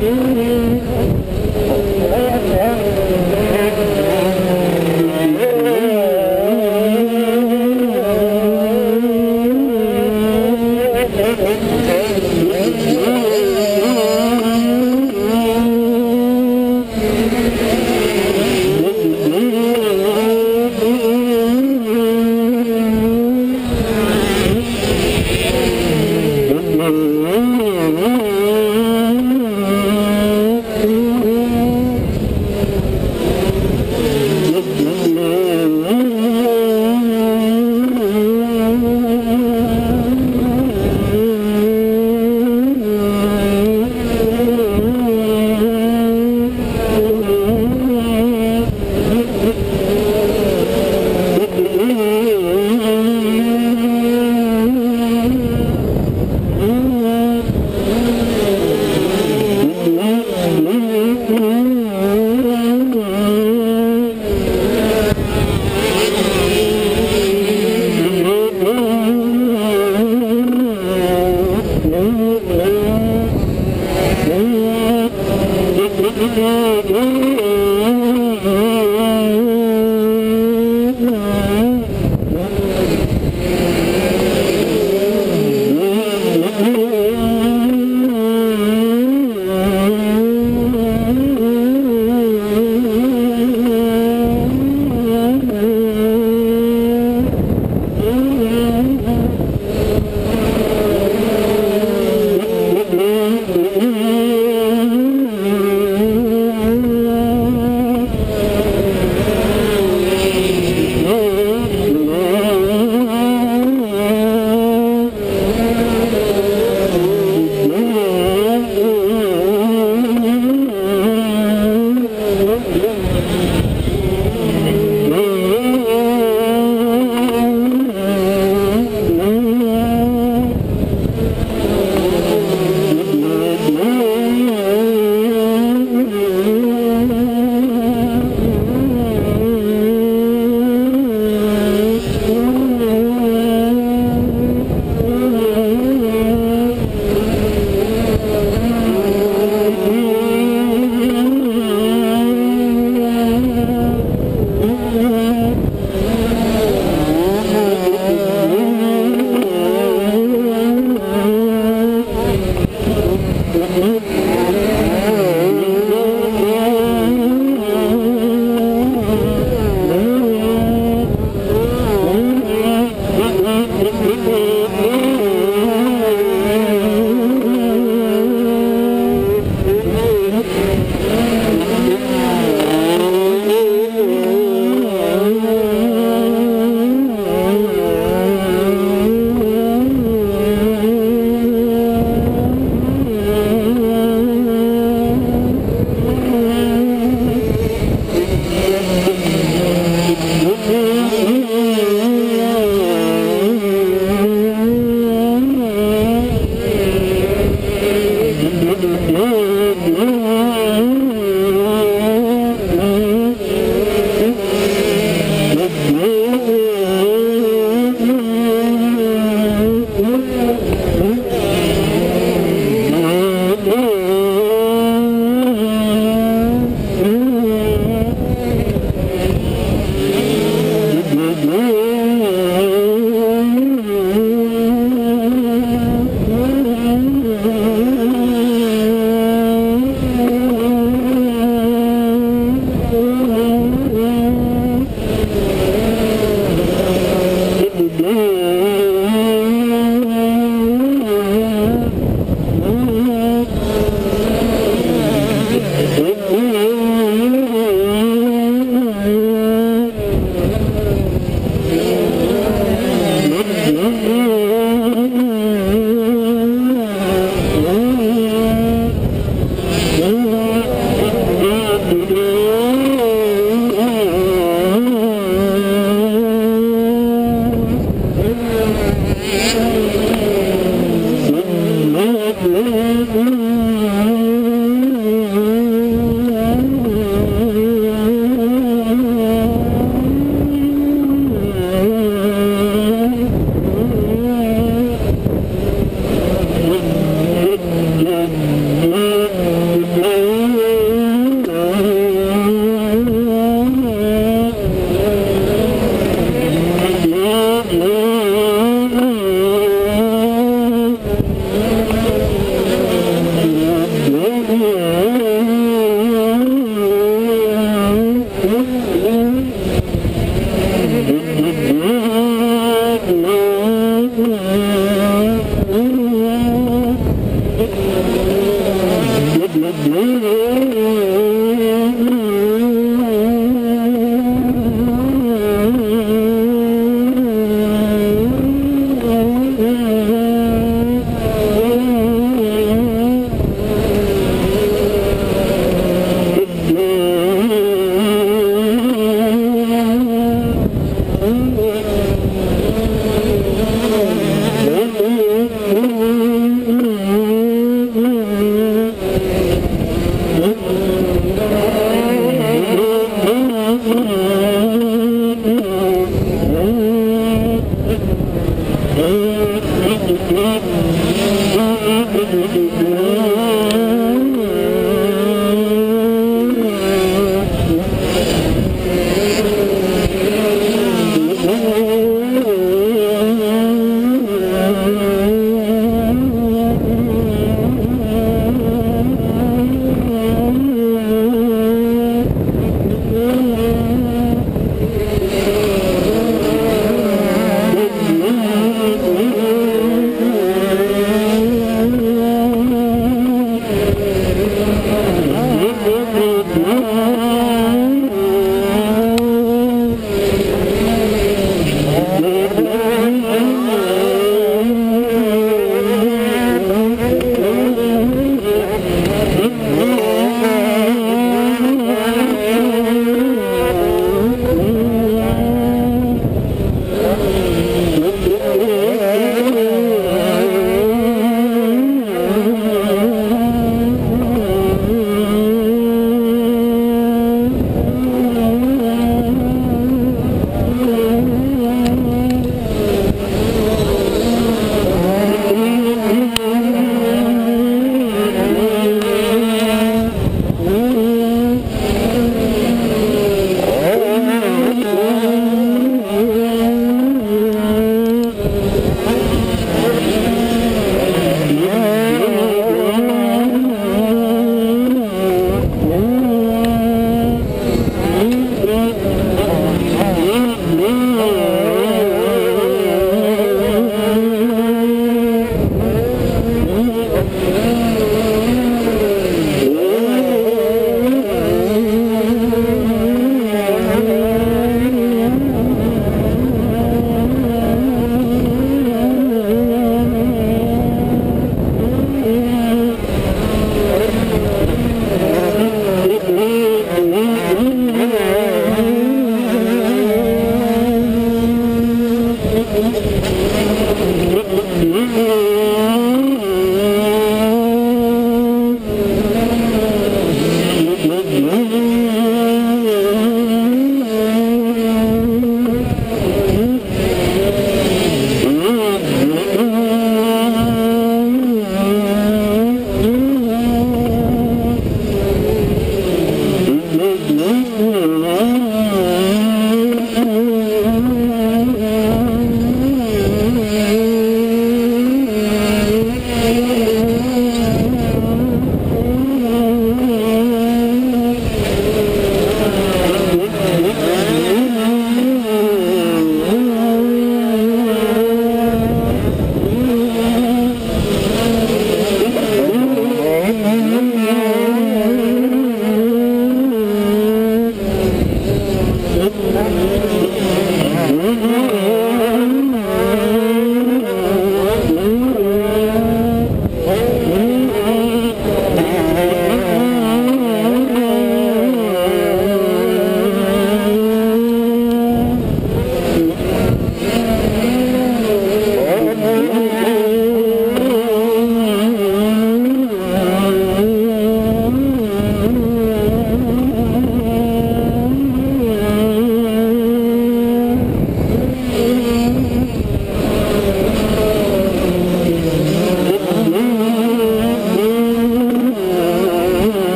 Mm-hmm.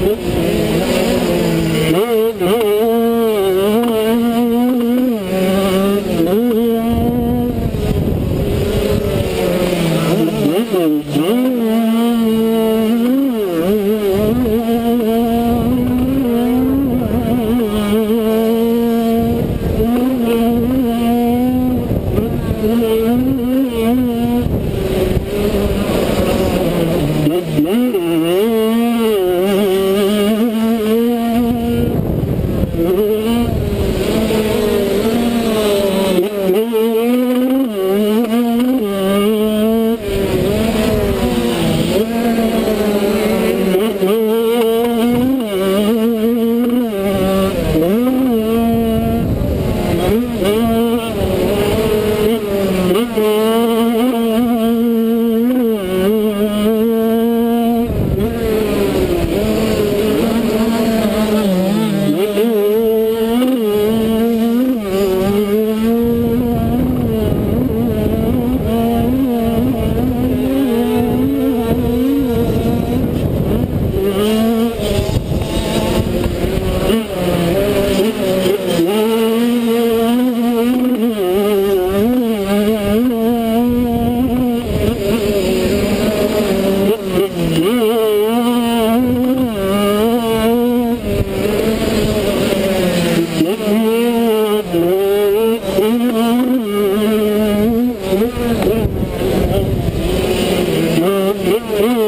Hı? Mm-hmm.